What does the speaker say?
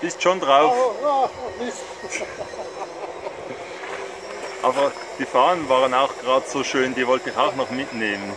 Bist schon drauf. Oh, oh, oh, Aber die Fahnen waren auch gerade so schön, die wollte ich auch noch mitnehmen.